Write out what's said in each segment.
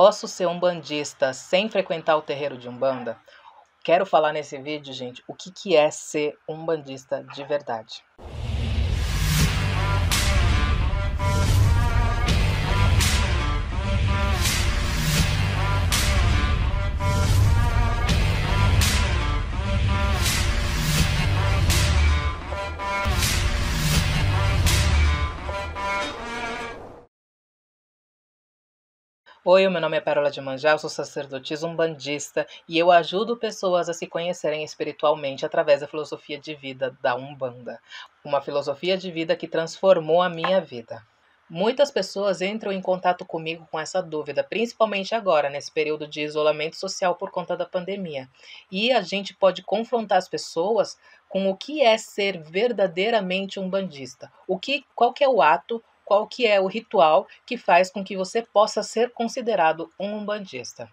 Posso ser um bandista sem frequentar o terreiro de Umbanda? Quero falar nesse vídeo, gente, o que, que é ser um bandista de verdade. Oi, meu nome é Pérola de Manjá, eu sou sacerdotisa umbandista e eu ajudo pessoas a se conhecerem espiritualmente através da filosofia de vida da Umbanda. Uma filosofia de vida que transformou a minha vida. Muitas pessoas entram em contato comigo com essa dúvida, principalmente agora, nesse período de isolamento social por conta da pandemia. E a gente pode confrontar as pessoas com o que é ser verdadeiramente um bandista. O que, qual que é o ato, qual que é o ritual que faz com que você possa ser considerado um umbandista.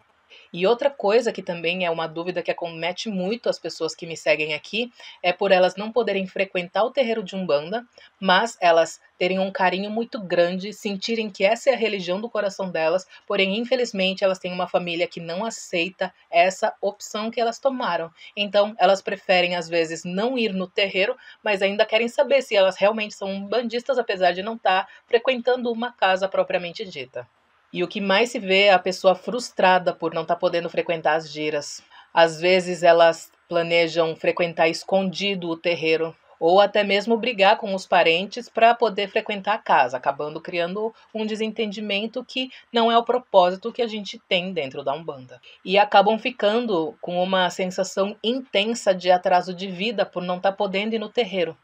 E outra coisa que também é uma dúvida que acomete muito as pessoas que me seguem aqui é por elas não poderem frequentar o terreiro de Umbanda, mas elas terem um carinho muito grande, sentirem que essa é a religião do coração delas, porém, infelizmente, elas têm uma família que não aceita essa opção que elas tomaram. Então, elas preferem, às vezes, não ir no terreiro, mas ainda querem saber se elas realmente são bandistas, apesar de não estar frequentando uma casa propriamente dita. E o que mais se vê é a pessoa frustrada por não estar tá podendo frequentar as giras. Às vezes elas planejam frequentar escondido o terreiro ou até mesmo brigar com os parentes para poder frequentar a casa, acabando criando um desentendimento que não é o propósito que a gente tem dentro da Umbanda. E acabam ficando com uma sensação intensa de atraso de vida por não estar tá podendo ir no terreiro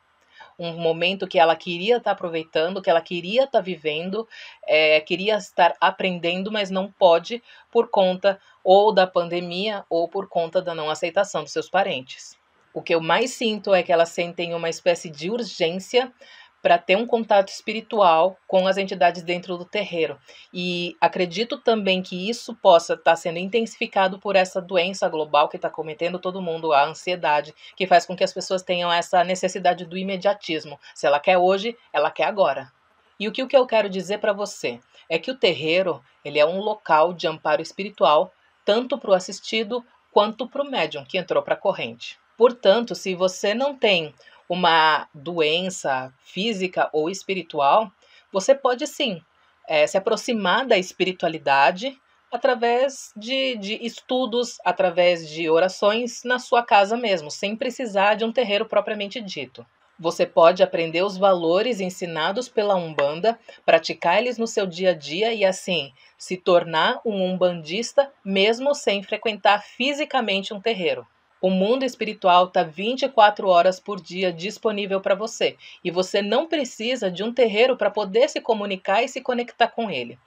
um momento que ela queria estar tá aproveitando, que ela queria estar tá vivendo, é, queria estar aprendendo, mas não pode por conta ou da pandemia ou por conta da não aceitação dos seus parentes. O que eu mais sinto é que elas sentem uma espécie de urgência para ter um contato espiritual com as entidades dentro do terreiro. E acredito também que isso possa estar tá sendo intensificado por essa doença global que está cometendo todo mundo, a ansiedade, que faz com que as pessoas tenham essa necessidade do imediatismo. Se ela quer hoje, ela quer agora. E o que, o que eu quero dizer para você é que o terreiro ele é um local de amparo espiritual tanto para o assistido quanto para o médium que entrou para a corrente. Portanto, se você não tem uma doença física ou espiritual, você pode sim é, se aproximar da espiritualidade através de, de estudos, através de orações na sua casa mesmo, sem precisar de um terreiro propriamente dito. Você pode aprender os valores ensinados pela Umbanda, praticar eles no seu dia a dia e assim se tornar um umbandista mesmo sem frequentar fisicamente um terreiro. O mundo espiritual está 24 horas por dia disponível para você e você não precisa de um terreiro para poder se comunicar e se conectar com ele.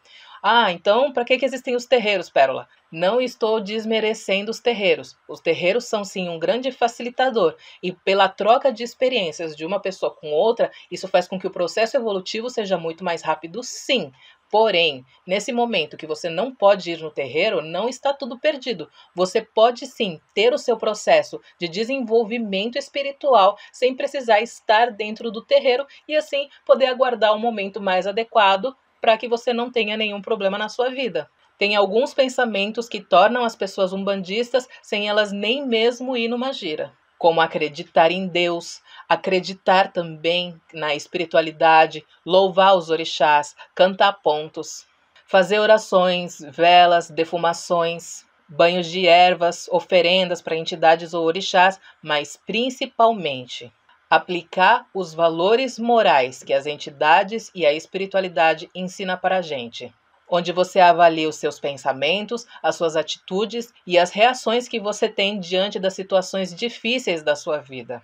Ah, então para que, que existem os terreiros, Pérola? Não estou desmerecendo os terreiros. Os terreiros são sim um grande facilitador e pela troca de experiências de uma pessoa com outra, isso faz com que o processo evolutivo seja muito mais rápido, sim. Porém, nesse momento que você não pode ir no terreiro, não está tudo perdido. Você pode sim ter o seu processo de desenvolvimento espiritual sem precisar estar dentro do terreiro e assim poder aguardar o um momento mais adequado para que você não tenha nenhum problema na sua vida. Tem alguns pensamentos que tornam as pessoas umbandistas sem elas nem mesmo ir numa gira como acreditar em Deus, acreditar também na espiritualidade, louvar os orixás, cantar pontos, fazer orações, velas, defumações, banhos de ervas, oferendas para entidades ou orixás, mas principalmente aplicar os valores morais que as entidades e a espiritualidade ensina para a gente onde você avalia os seus pensamentos, as suas atitudes e as reações que você tem diante das situações difíceis da sua vida.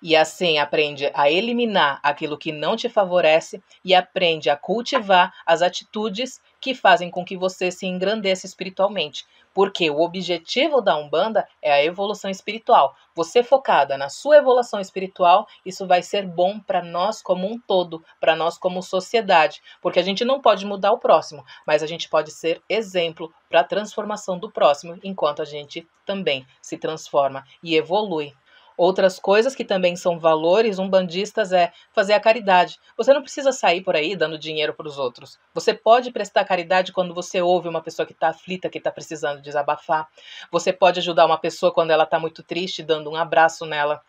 E assim aprende a eliminar aquilo que não te favorece e aprende a cultivar as atitudes que fazem com que você se engrandeça espiritualmente. Porque o objetivo da Umbanda é a evolução espiritual. Você focada na sua evolução espiritual, isso vai ser bom para nós como um todo, para nós como sociedade. Porque a gente não pode mudar o próximo, mas a gente pode ser exemplo para a transformação do próximo, enquanto a gente também se transforma e evolui Outras coisas que também são valores umbandistas é fazer a caridade. Você não precisa sair por aí dando dinheiro para os outros. Você pode prestar caridade quando você ouve uma pessoa que está aflita, que está precisando desabafar. Você pode ajudar uma pessoa quando ela está muito triste, dando um abraço nela.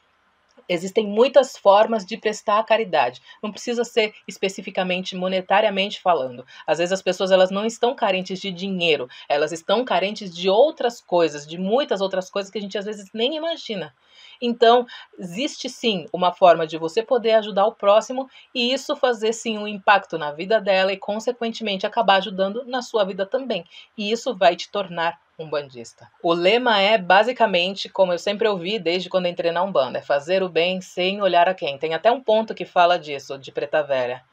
Existem muitas formas de prestar caridade. Não precisa ser especificamente monetariamente falando. Às vezes as pessoas elas não estão carentes de dinheiro, elas estão carentes de outras coisas, de muitas outras coisas que a gente às vezes nem imagina. Então, existe sim uma forma de você poder ajudar o próximo e isso fazer sim um impacto na vida dela e, consequentemente, acabar ajudando na sua vida também. E isso vai te tornar um bandista. O lema é basicamente, como eu sempre ouvi desde quando entrei na Umbanda, é fazer o bem sem olhar a quem. Tem até um ponto que fala disso, de Preta Velha.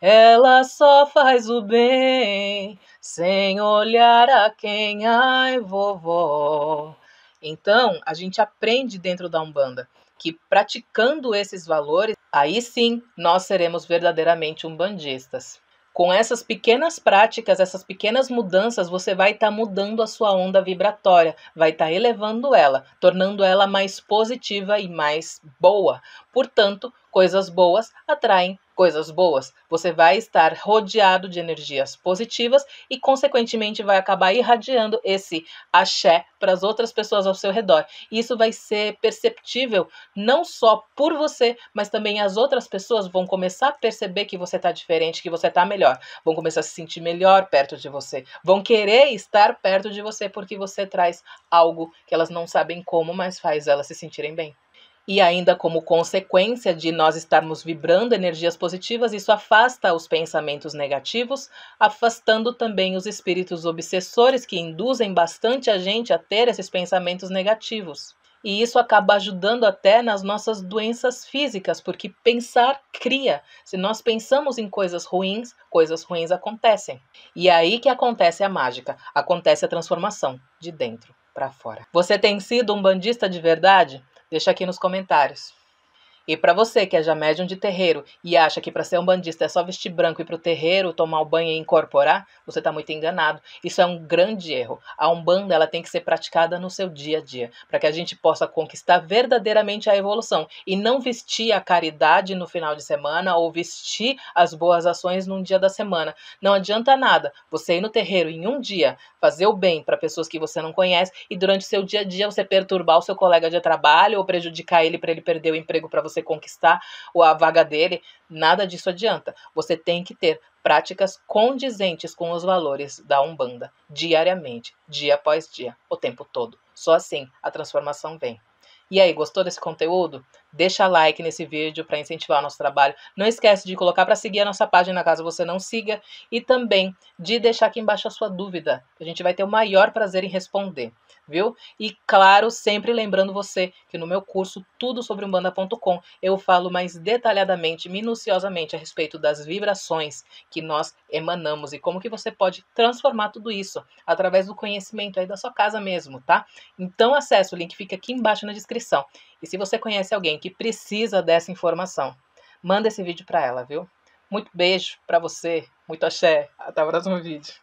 Ela só faz o bem sem olhar a quem, ai vovó. Então, a gente aprende dentro da Umbanda que praticando esses valores, aí sim nós seremos verdadeiramente umbandistas. Com essas pequenas práticas, essas pequenas mudanças, você vai estar tá mudando a sua onda vibratória, vai estar tá elevando ela, tornando ela mais positiva e mais boa. Portanto, coisas boas atraem coisas boas, você vai estar rodeado de energias positivas e, consequentemente, vai acabar irradiando esse axé para as outras pessoas ao seu redor. E isso vai ser perceptível não só por você, mas também as outras pessoas vão começar a perceber que você está diferente, que você está melhor, vão começar a se sentir melhor perto de você, vão querer estar perto de você porque você traz algo que elas não sabem como, mas faz elas se sentirem bem. E ainda como consequência de nós estarmos vibrando energias positivas, isso afasta os pensamentos negativos, afastando também os espíritos obsessores que induzem bastante a gente a ter esses pensamentos negativos. E isso acaba ajudando até nas nossas doenças físicas, porque pensar cria. Se nós pensamos em coisas ruins, coisas ruins acontecem. E é aí que acontece a mágica, acontece a transformação de dentro para fora. Você tem sido um bandista de verdade? Deixa aqui nos comentários. E para você que é já médium de terreiro e acha que para ser um bandista é só vestir branco e ir pro terreiro, tomar o banho e incorporar, você está muito enganado. Isso é um grande erro. A Umbanda ela tem que ser praticada no seu dia a dia, para que a gente possa conquistar verdadeiramente a evolução e não vestir a caridade no final de semana ou vestir as boas ações num dia da semana. Não adianta nada você ir no terreiro em um dia, fazer o bem para pessoas que você não conhece e durante o seu dia a dia você perturbar o seu colega de trabalho ou prejudicar ele para ele perder o emprego para você você conquistar a vaga dele, nada disso adianta. Você tem que ter práticas condizentes com os valores da Umbanda, diariamente, dia após dia, o tempo todo. Só assim a transformação vem. E aí, gostou desse conteúdo? Deixa like nesse vídeo para incentivar o nosso trabalho. Não esquece de colocar para seguir a nossa página caso você não siga e também de deixar aqui embaixo a sua dúvida. A gente vai ter o maior prazer em responder viu? E claro, sempre lembrando você que no meu curso Tudo sobre Umbanda.com eu falo mais detalhadamente, minuciosamente a respeito das vibrações que nós emanamos e como que você pode transformar tudo isso através do conhecimento aí da sua casa mesmo, tá? Então acesse o link fica aqui embaixo na descrição. Se você conhece alguém que precisa dessa informação, manda esse vídeo para ela, viu? Muito beijo para você, muito axé, até o próximo vídeo.